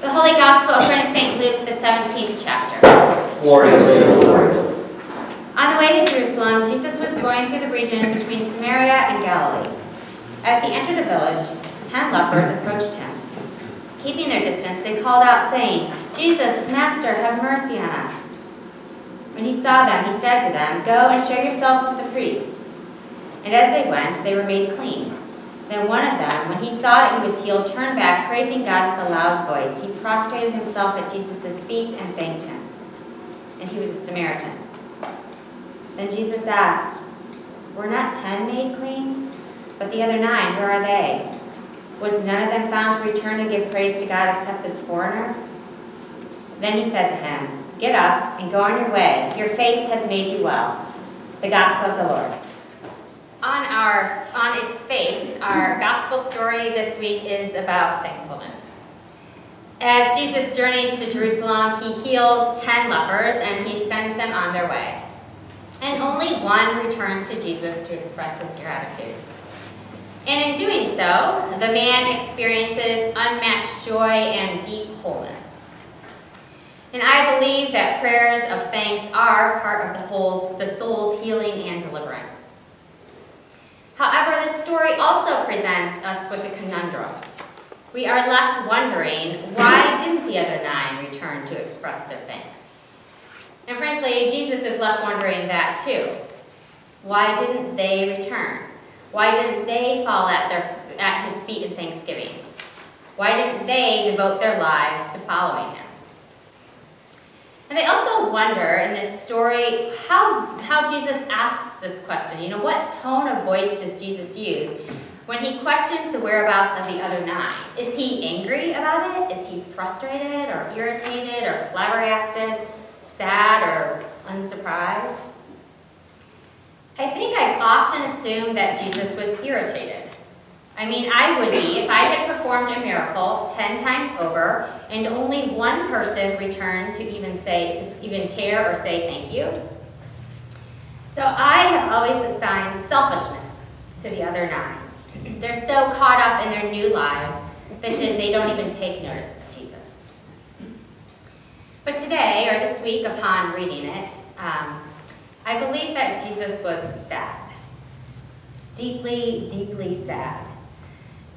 The Holy Gospel according to St. Luke, the 17th chapter. Glory to you, Lord. On the way to Jerusalem, Jesus was going through the region between Samaria and Galilee. As he entered a village, ten lepers approached him. Keeping their distance, they called out, saying, Jesus, Master, have mercy on us. When he saw them, he said to them, Go and show yourselves to the priests. And as they went, they were made clean. Then one of them, when he saw that he was healed, turned back, praising God with a loud voice. He prostrated himself at Jesus' feet and thanked him. And he was a Samaritan. Then Jesus asked, Were not ten made clean? But the other nine, where are they? Was none of them found to return and give praise to God except this foreigner? Then he said to him, Get up and go on your way. Your faith has made you well. The Gospel of the Lord. On, our, on its face, our This week is about thankfulness. As Jesus journeys to Jerusalem, he heals ten lepers and he sends them on their way. And only one returns to Jesus to express his gratitude. And in doing so, the man experiences unmatched joy and deep wholeness. And I believe that prayers of thanks are part of the, whole, the soul's healing and deliverance. However, this story also presents us with a conundrum. We are left wondering, why didn't the other nine return to express their thanks? And frankly, Jesus is left wondering that too. Why didn't they return? Why didn't they fall at, their, at his feet in thanksgiving? Why didn't they devote their lives to following him? And I also wonder in this story how, how Jesus asks this question. You know, what tone of voice does Jesus use when he questions the whereabouts of the other nine? Is he angry about it? Is he frustrated or irritated or flabbergasted, sad or unsurprised? I think I've often assumed that Jesus was irritated. I mean, I would be if I had performed a miracle 10 times over and only one person returned to even say, to even care or say thank you. So I have always assigned selfishness to the other nine. They're so caught up in their new lives that they don't even take notice of Jesus. But today, or this week upon reading it, um, I believe that Jesus was sad. Deeply, deeply sad.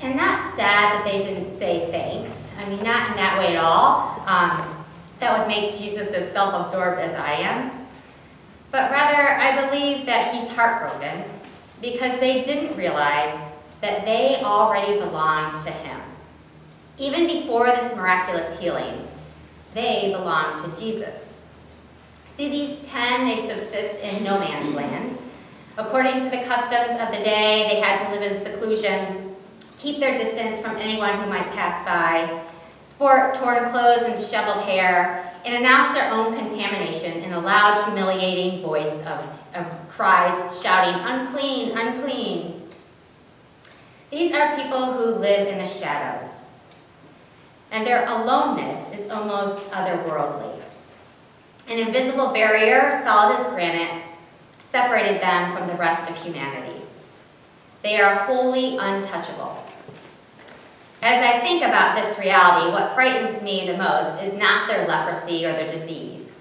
And that's sad that they didn't say thanks. I mean, not in that way at all. Um, that would make Jesus as self-absorbed as I am. But rather, I believe that he's heartbroken because they didn't realize that they already belonged to him. Even before this miraculous healing, they belonged to Jesus. See, these ten, they subsist in no man's land. According to the customs of the day, they had to live in seclusion keep their distance from anyone who might pass by, sport torn clothes and disheveled hair, and announce their own contamination in a loud, humiliating voice of, of cries shouting, unclean, unclean. These are people who live in the shadows, and their aloneness is almost otherworldly. An invisible barrier, solid as granite, separated them from the rest of humanity. They are wholly untouchable. As I think about this reality, what frightens me the most is not their leprosy or their disease,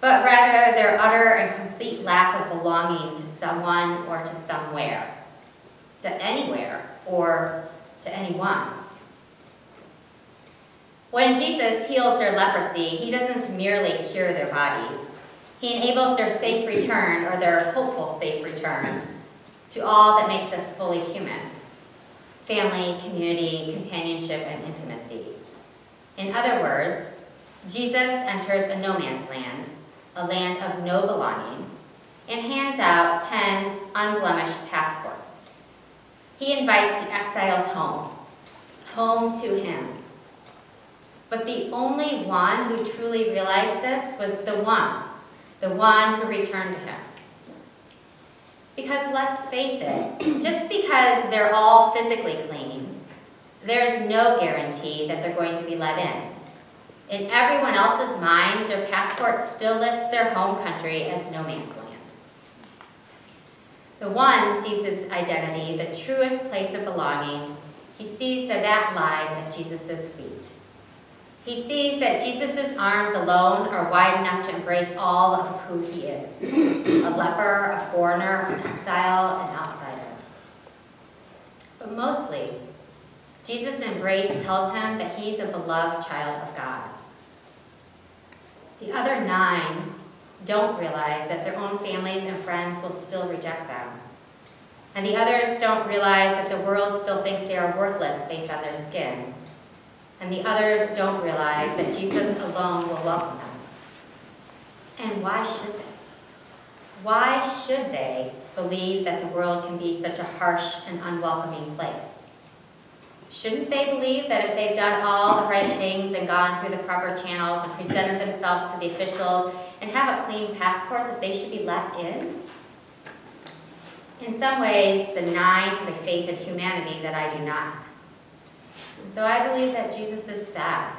but rather their utter and complete lack of belonging to someone or to somewhere, to anywhere or to anyone. When Jesus heals their leprosy, he doesn't merely cure their bodies. He enables their safe return, or their hopeful safe return, to all that makes us fully human family, community, companionship, and intimacy. In other words, Jesus enters a no man's land, a land of no belonging, and hands out ten unblemished passports. He invites the exiles home, home to him. But the only one who truly realized this was the one, the one who returned to him. Because let's face it, just because they're all physically clean, there's no guarantee that they're going to be let in. In everyone else's minds, their passports still list their home country as no man's land. The one sees his identity, the truest place of belonging. He sees that that lies at Jesus' feet. He sees that Jesus' arms alone are wide enough to embrace all of who he is a leper, a foreigner, an exile, an outsider. But mostly, Jesus' embrace tells him that he's a beloved child of God. The other nine don't realize that their own families and friends will still reject them. And the others don't realize that the world still thinks they are worthless based on their skin. And the others don't realize that Jesus alone will welcome them. And why should they? Why should they believe that the world can be such a harsh and unwelcoming place? Shouldn't they believe that if they've done all the right things and gone through the proper channels and presented themselves to the officials and have a clean passport that they should be let in? In some ways, the nine have a faith in humanity that I do not. And so I believe that Jesus is sad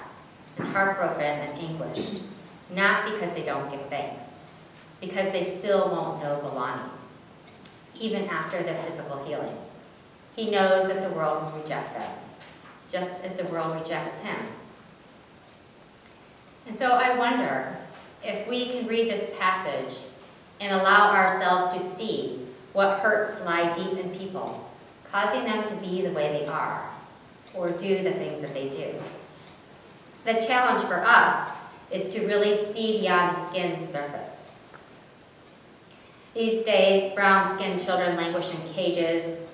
and heartbroken and anguished, not because they don't give thanks, because they still won't know belonging, even after their physical healing. He knows that the world will reject them, just as the world rejects him. And so I wonder if we can read this passage and allow ourselves to see what hurts lie deep in people, causing them to be the way they are, or do the things that they do. The challenge for us is to really see beyond the skin's surface. These days, brown-skinned children languish in cages,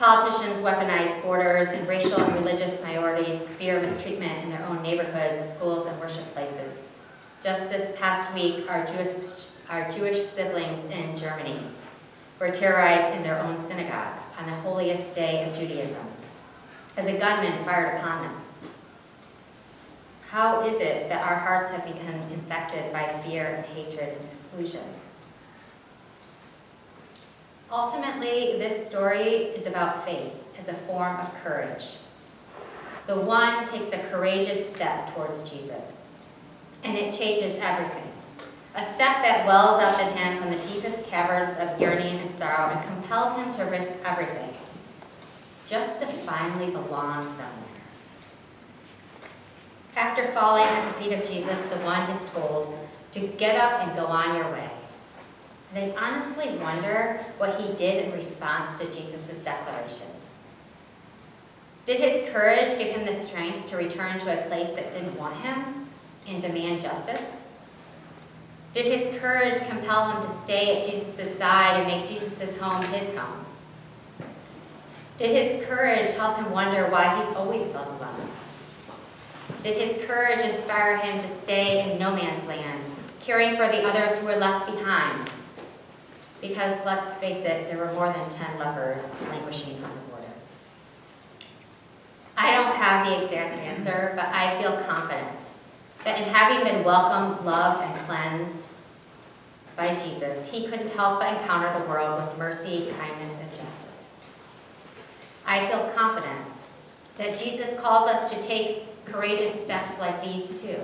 Politicians weaponize borders, and racial and religious minorities fear mistreatment in their own neighborhoods, schools, and worship places. Just this past week, our Jewish, our Jewish siblings in Germany were terrorized in their own synagogue on the holiest day of Judaism as a gunman fired upon them. How is it that our hearts have become infected by fear and hatred and exclusion? Ultimately, this story is about faith as a form of courage. The one takes a courageous step towards Jesus, and it changes everything. A step that wells up in him from the deepest caverns of yearning and sorrow and compels him to risk everything, just to finally belong somewhere. After falling at the feet of Jesus, the one is told to get up and go on your way. And I honestly wonder what he did in response to Jesus' declaration. Did his courage give him the strength to return to a place that didn't want him and demand justice? Did his courage compel him to stay at Jesus' side and make Jesus' home his home? Did his courage help him wonder why he's always felt alone? Did his courage inspire him to stay in no man's land, caring for the others who were left behind? Because let's face it, there were more than 10 lepers languishing on the border. I don't have the exact answer, but I feel confident that in having been welcomed, loved, and cleansed by Jesus, he couldn't help but encounter the world with mercy, kindness, and justice. I feel confident that Jesus calls us to take courageous steps like these too.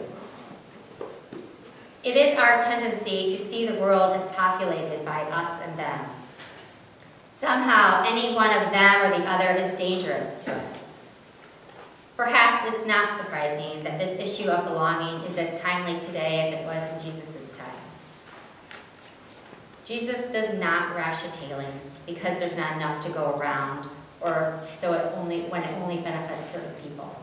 It is our tendency to see the world as populated by us and them. Somehow, any one of them or the other is dangerous to us. Perhaps it's not surprising that this issue of belonging is as timely today as it was in Jesus' time. Jesus does not ration healing because there's not enough to go around or so it only when it only benefits certain people.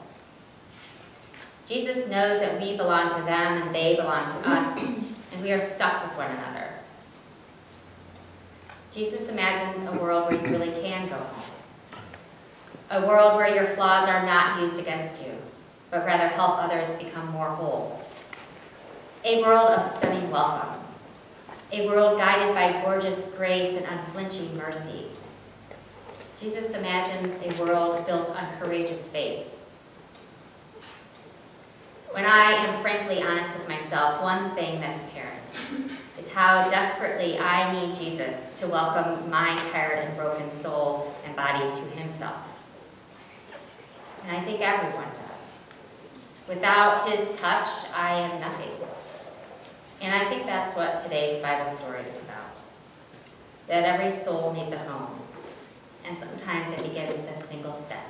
Jesus knows that we belong to them and they belong to us, and we are stuck with one another. Jesus imagines a world where you really can go home. A world where your flaws are not used against you, but rather help others become more whole. A world of stunning welcome. A world guided by gorgeous grace and unflinching mercy. Jesus imagines a world built on courageous faith when I am frankly honest with myself, one thing that's apparent is how desperately I need Jesus to welcome my tired and broken soul and body to himself. And I think everyone does. Without his touch, I am nothing. And I think that's what today's Bible story is about. That every soul needs a home and sometimes it begins with a single step.